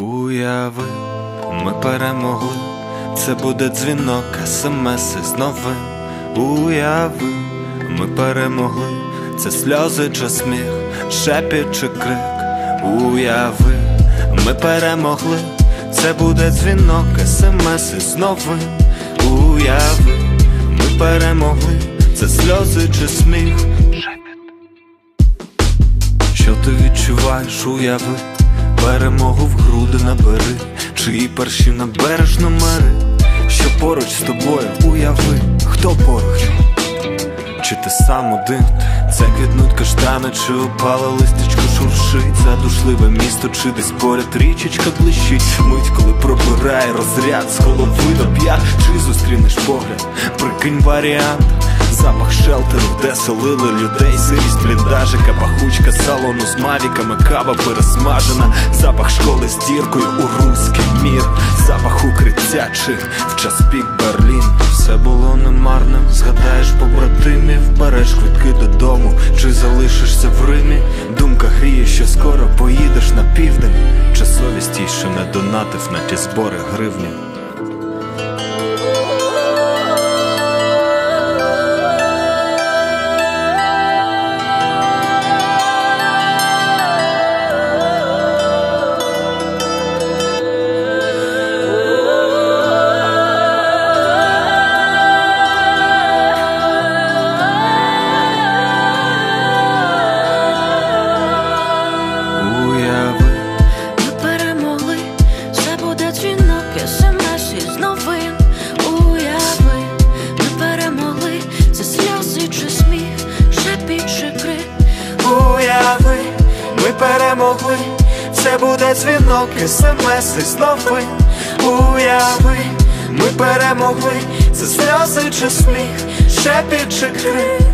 Уяви, ми перемогли, це буде дзвінок, смс з новин. Уяви, ми перемогли, це сльози чи сміх, шепіт чи крик. Уяви, ми перемогли, це буде дзвінок, смс з новин. Уяви, ми перемогли, це сльози чи сміх. Шепіт. Що ти відчуваєш, уяви? Перемогу груди набери, чиї перші набереш номери, що поруч з тобою уяви, хто поруч, чи ти сам один, це квітнуть каштани, чи опала листячко шуршить, задушливе місто, чи десь поряд річечка блищить, мить, коли пробирає розряд з голови до п'ят, чи зустрінеш погляд, прикинь варіант. Запах шелтеру, де солили людей, сирість бліндажика, пахучка салону з мавіками, кава пересмажена, запах школи з діркою у руський мір, запах укриття чи в час пік Берлін. Все було немарним, згадаєш побратимів, береш квитки додому, чи залишишся в Римі. Думка гріє, що скоро поїдеш на південь. Чи совість їй ще не донатив на ті збори гривні. Ми перемогли, це буде дзвінок, смс і новин. Уяви, ми перемогли, це сльози чи сміх, шепіт чи крик.